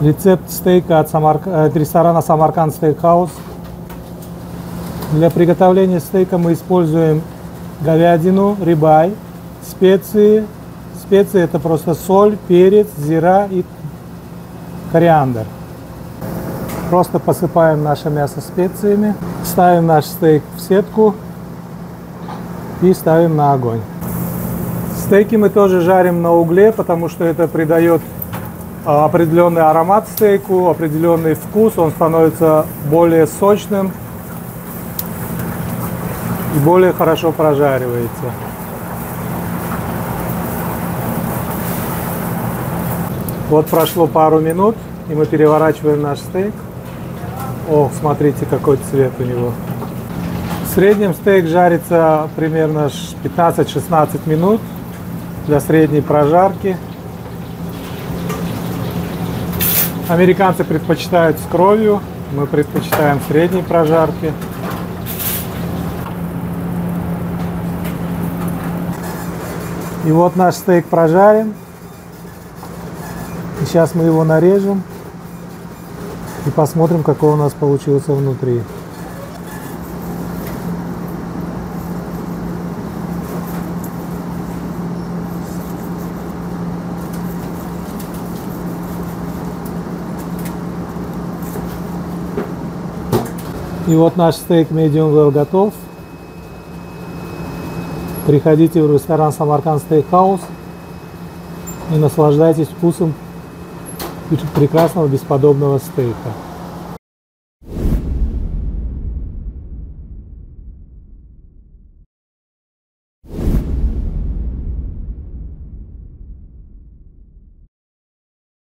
Рецепт стейка от, Самар... от ресторана Samarkand Steak House. Для приготовления стейка мы используем говядину, рибай, специи. Специи это просто соль, перец, зира и кориандр. Просто посыпаем наше мясо специями, ставим наш стейк в сетку и ставим на огонь. Стейки мы тоже жарим на угле, потому что это придает определенный аромат стейку, определенный вкус, он становится более сочным и более хорошо прожаривается. Вот прошло пару минут, и мы переворачиваем наш стейк. Ох, смотрите, какой цвет у него. В среднем стейк жарится примерно 15-16 минут для средней прожарки. Американцы предпочитают с кровью, мы предпочитаем средней прожарки. И вот наш стейк прожарен. И сейчас мы его нарежем и посмотрим, какой у нас получился внутри. И вот наш стейк medium well готов. Приходите в ресторан Samarkand Steak House и наслаждайтесь вкусом прекрасного бесподобного стейка.